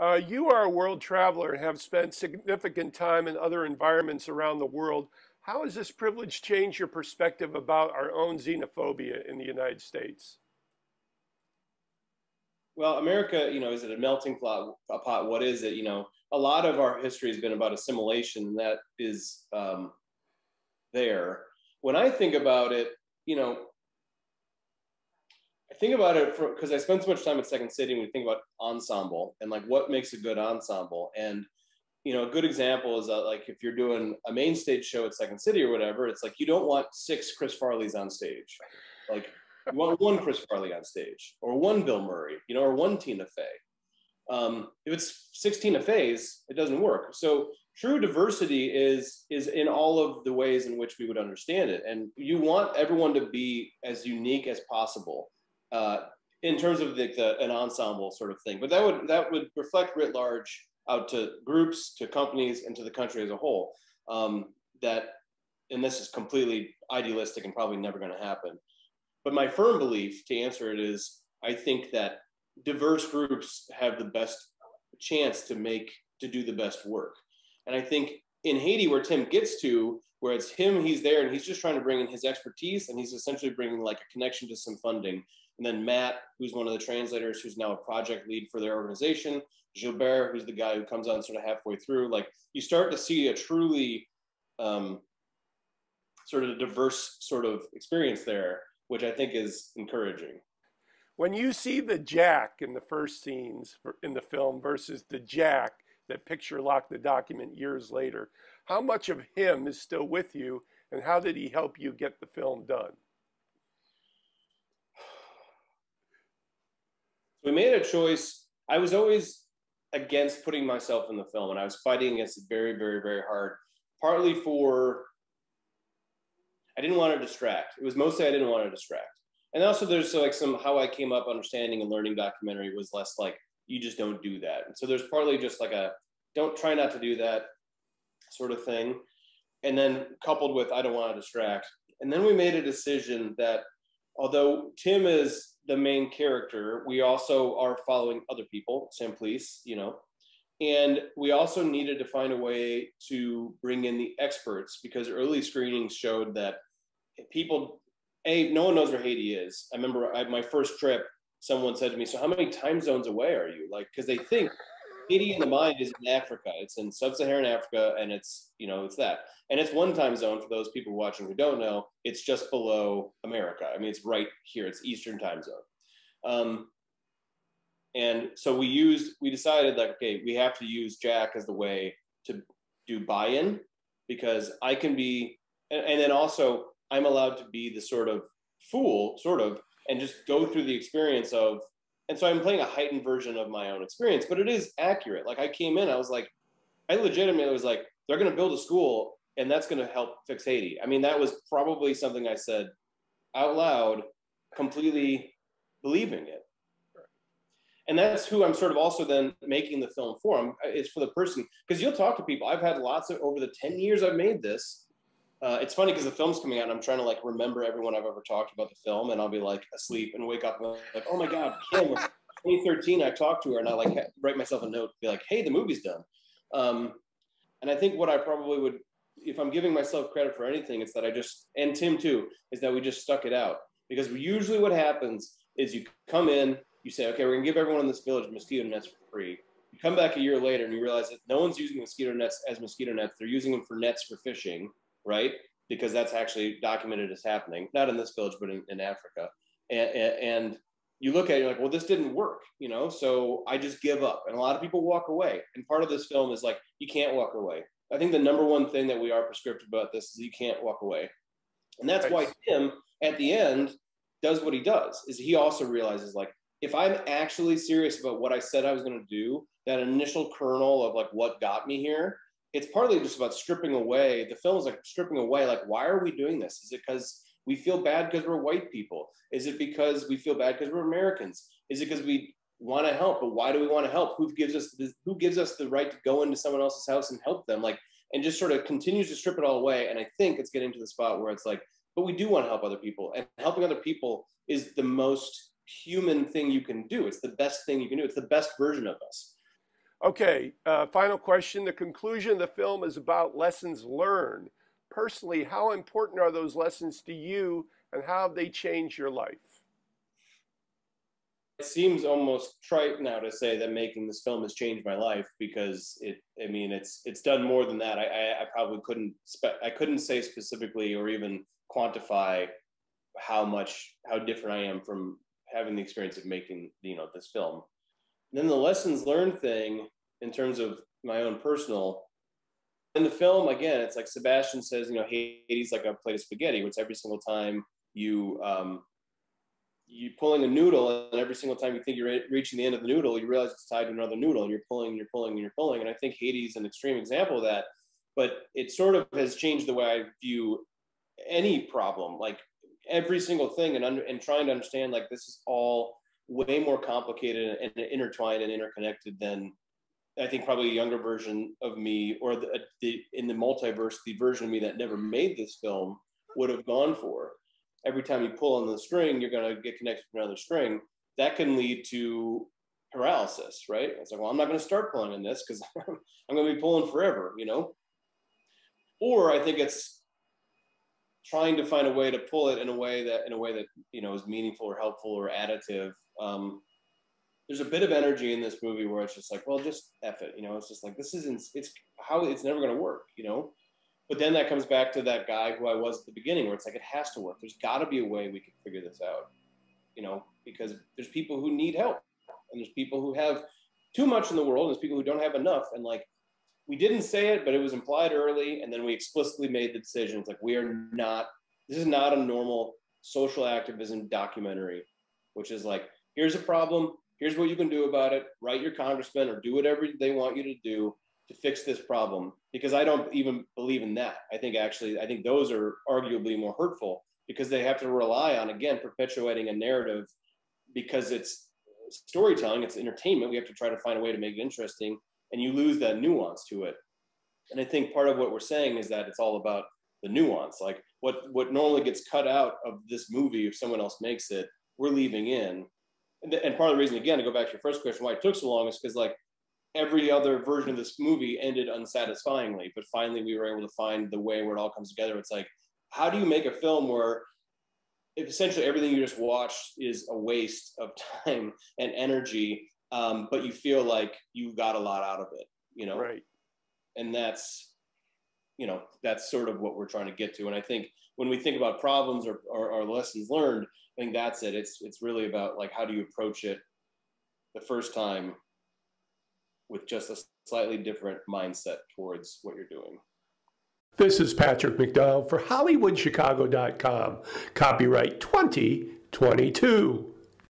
Uh, you are a world traveler and have spent significant time in other environments around the world. How has this privilege changed your perspective about our own xenophobia in the United States? Well, America, you know, is it a melting pot? Pot? What is it? You know, a lot of our history has been about assimilation, and that is um, there. When I think about it, you know, think about it because I spend so much time at Second City and we think about ensemble and like what makes a good ensemble. And you know, a good example is that like if you're doing a main stage show at Second City or whatever, it's like you don't want six Chris Farleys on stage. Like you want one Chris Farley on stage or one Bill Murray, you know, or one Tina Fey. Um, if it's 16 Tina Feys, it doesn't work. So true diversity is is in all of the ways in which we would understand it, and you want everyone to be as unique as possible uh, in terms of the, the, an ensemble sort of thing. But that would that would reflect writ large out to groups, to companies, and to the country as a whole. Um, that, and this is completely idealistic and probably never going to happen. But my firm belief, to answer it, is I think that diverse groups have the best chance to make to do the best work. And I think in Haiti, where Tim gets to, where it's him, he's there and he's just trying to bring in his expertise and he's essentially bringing like a connection to some funding. And then Matt, who's one of the translators, who's now a project lead for their organization, Gilbert, who's the guy who comes on sort of halfway through. Like you start to see a truly um, sort of diverse sort of experience there, which I think is encouraging. When you see the Jack in the first scenes in the film versus the Jack that picture locked the document years later, how much of him is still with you and how did he help you get the film done? We made a choice. I was always against putting myself in the film, and I was fighting against it very, very, very hard. Partly for I didn't want to distract. It was mostly I didn't want to distract. And also there's like some how I came up understanding and learning documentary was less like you just don't do that. And so there's partly just like a don't try not to do that sort of thing. And then coupled with I don't want to distract. And then we made a decision that although Tim is the main character, we also are following other people, Saimplice, you know, and we also needed to find a way to bring in the experts because early screenings showed that people, a no one knows where Haiti is. I remember I, my first trip, someone said to me, "So how many time zones away are you?" Like because they think Haiti in the mind is in Africa. It's in sub-Saharan Africa, and it's you know it's that, and it's one time zone for those people watching who don't know. It's just below America. I mean, it's right here. It's Eastern time zone. Um, and so we used, we decided like, okay, we have to use Jack as the way to do buy-in because I can be, and, and then also I'm allowed to be the sort of fool, sort of, and just go through the experience of, and so I'm playing a heightened version of my own experience, but it is accurate. Like I came in, I was like, I legitimately was like, they're going to build a school and that's going to help fix Haiti. I mean, that was probably something I said out loud, completely believing it and that's who I'm sort of also then making the film for. I'm, it's for the person because you'll talk to people. I've had lots of over the ten years I've made this. Uh, it's funny because the film's coming out and I'm trying to like remember everyone I've ever talked about the film and I'll be like asleep and wake up and like, oh my god, Kim, 2013 I talked to her and I like write myself a note, be like, hey, the movie's done. Um, and I think what I probably would, if I'm giving myself credit for anything, it's that I just and Tim too, is that we just stuck it out because usually what happens is you come in you say, okay, we're gonna give everyone in this village mosquito nets for free. You come back a year later and you realize that no one's using mosquito nets as mosquito nets. They're using them for nets for fishing, right? Because that's actually documented as happening, not in this village, but in, in Africa. And, and you look at it, you're like, well, this didn't work, you know? So I just give up. And a lot of people walk away. And part of this film is like, you can't walk away. I think the number one thing that we are prescriptive about this is you can't walk away. And that's why Tim, at the end, does what he does, is he also realizes like, if I'm actually serious about what I said I was going to do, that initial kernel of like what got me here, it's partly just about stripping away. The film is like stripping away, like, why are we doing this? Is it because we feel bad because we're white people? Is it because we feel bad because we're Americans? Is it because we want to help? But why do we want to help? Who gives us the, who gives us the right to go into someone else's house and help them? Like, and just sort of continues to strip it all away. And I think it's getting to the spot where it's like, but we do want to help other people, and helping other people is the most human thing you can do. It's the best thing you can do. It's the best version of us. Okay, uh, final question. The conclusion of the film is about lessons learned. Personally, how important are those lessons to you and how have they changed your life? It seems almost trite now to say that making this film has changed my life because it. I mean, it's it's done more than that. I I, I probably couldn't spe- I couldn't say specifically or even quantify how much how different I am from having the experience of making you know this film. Then the lessons learned thing in terms of my own personal in the film again it's like sebastian says you know Haiti's like a plate of spaghetti which every single time you um you pulling a noodle and every single time you think you're reaching the end of the noodle you realize it's tied to another noodle. And you're pulling and you're pulling and you're pulling. And i think Haiti is an extreme example of that but it sort of has changed the way i view any problem. Like every single thing and under and trying to understand like this is all way more complicated and intertwined and interconnected than I think probably a younger version of me, or the, the, in the multiverse, the version of me that never made this film would have gone for. Every time you pull on the string, you're going to get connected to another string. That can lead to paralysis, right? It's like, well, I'm not going to start pulling on this because I'm going to be pulling forever, you know. Or I think it's trying to find a way to pull it in a way that in a way that you know is meaningful or helpful or additive. Um, there's a bit of energy in this movie where it's just like, well, just F it, you know, it's just like, this isn't, it's how it's never going to work, you know? But then that comes back to that guy who I was at the beginning where it's like, it has to work. There's got to be a way we can figure this out, you know, because there's people who need help and there's people who have too much in the world and there's people who don't have enough. And like, we didn't say it, but it was implied early. And then we explicitly made the decision. It's like, we are not, this is not a normal social activism documentary, which is like, here's a problem here's what you can do about it write your congressman or do whatever they want you to do to fix this problem because i don't even believe in that i think actually i think those are arguably more hurtful because they have to rely on again perpetuating a narrative because it's storytelling it's entertainment we have to try to find a way to make it interesting and you lose that nuance to it. And i think part of what we're saying is that it's all about the nuance. Like what what normally gets cut out of this movie if someone else makes it we're leaving in. And, and part of the reason, again, to go back to your first question, why it took so long is because like every other version of this movie ended unsatisfyingly, but finally we were able to find the way where it all comes together. It's like, how do you make a film where essentially everything you just watched is a waste of time and energy, um, but you feel like you got a lot out of it, you know? Right. And that's, you know, that's sort of what we're trying to get to. And I think when we think about problems or, or, or lessons learned, I think that's it. It's it's really about like how do you approach it the first time with just a slightly different mindset towards what you're doing. This is Patrick McDonald for HollywoodChicago.com. Copyright 2022.